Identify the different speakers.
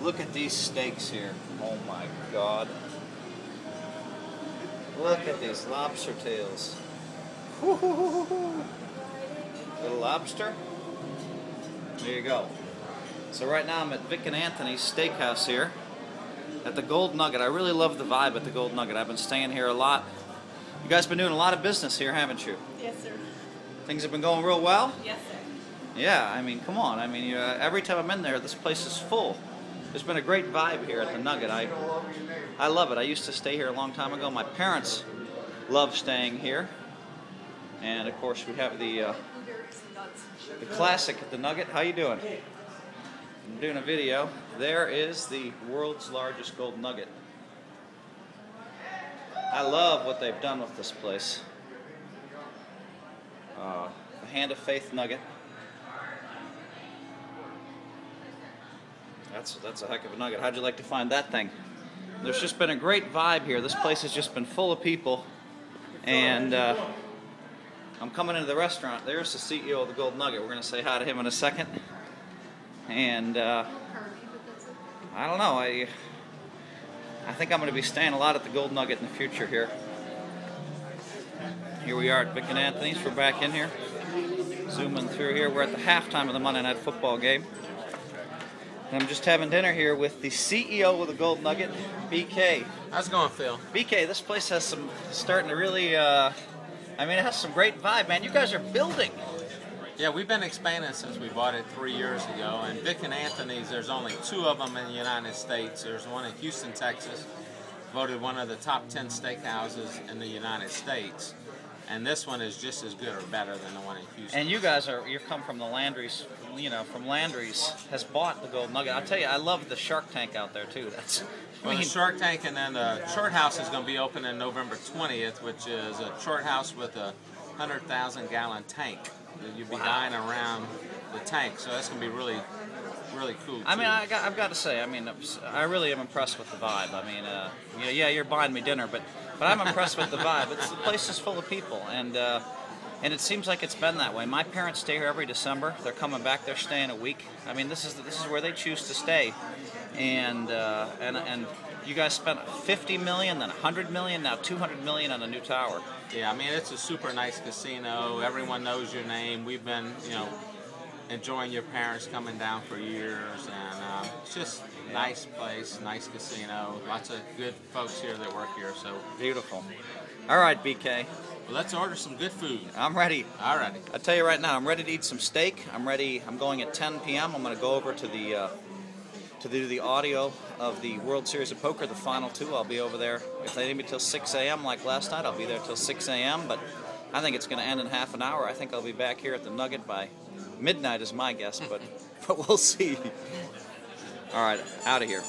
Speaker 1: Look at these steaks here. Oh my god. Look at these lobster tails. Little lobster. There you go. So right now I'm at Vic and Anthony's Steakhouse here at the Gold Nugget. I really love the vibe at the Gold Nugget. I've been staying here a lot. You guys been doing a lot of business here, haven't you?
Speaker 2: Yes, sir.
Speaker 1: Things have been going real well?
Speaker 2: Yes, sir.
Speaker 1: Yeah, I mean, come on. I mean, uh, every time I'm in there, this place is full. There's been a great vibe here at the Nugget. I, I love it. I used to stay here a long time ago. My parents love staying here. And of course, we have the uh, the classic at the Nugget. How you doing? I'm doing a video. There is the world's largest gold nugget. I love what they've done with this place. Uh, the Hand of Faith Nugget. That's that's a heck of a nugget. How'd you like to find that thing? There's just been a great vibe here. This place has just been full of people, and uh, I'm coming into the restaurant. There's the CEO of the Gold Nugget. We're gonna say hi to him in a second, and uh, I don't know. I I think I'm gonna be staying a lot at the Gold Nugget in the future here. Here we are at Vic and Anthony's. We're back in here, zooming through here. We're at the halftime of the Monday Night Football game. I'm just having dinner here with the CEO of the Gold Nugget, BK.
Speaker 3: How's it going, Phil?
Speaker 1: BK, this place has some starting to really. Uh, I mean, it has some great vibe, man. You guys are building.
Speaker 3: Yeah, we've been expanding since we bought it three years ago. And Vic and Anthony's, there's only two of them in the United States. There's one in Houston, Texas, voted one of the top 10 steakhouses in the United States. And this one is just as good or better than the one in Houston.
Speaker 1: And you guys are you've come from the Landry's, you know, from Landry's has bought the Gold Nugget. I tell you, I love the Shark Tank out there too. That's. I
Speaker 3: Well,
Speaker 1: mean,
Speaker 3: the Shark Tank and then the Chart House is going to be open in November 20th, which is a Chart House with a 100,000 gallon tank. You'll be
Speaker 1: Wow.
Speaker 3: dying around the tank, so that's going to be really, really cool.
Speaker 1: I mean,
Speaker 3: too.
Speaker 1: I got, I've got to say, I mean, I really am impressed with the vibe. I mean, uh, yeah, yeah, you're buying me dinner, but but I'm impressed with the vibe. It's the place is full of people, and uh, and it seems like it's been that way. My parents stay here every December. They're coming back. They're staying a week. I mean, this is this is where they choose to stay, and uh, and and you guys spent 50 million, then 100 million, now 200 million on a new tower.
Speaker 3: Yeah, I mean it's a super nice casino. Everyone knows your name. We've been, you know, enjoying your parents coming down for years, and um, it's just a nice place, nice casino. Lots of good folks here that work here. So
Speaker 1: Beautiful. All right, BK,
Speaker 3: well, let's order some good food.
Speaker 1: I'm ready.
Speaker 3: Alrighty.
Speaker 1: I tell you right now, I'm ready to eat some steak. I'm ready. I'm going at 10 p.m. I'm going to go over to the uh, to do the audio of the World Series of Poker, the final two. I'll be over there. If they need me till 6 a.m. like last night, I'll be there till 6 a.m. But I think it's going to end in half an hour. I think I'll be back here at the Nugget by midnight, is my guess. But but we'll see. All right, out of here.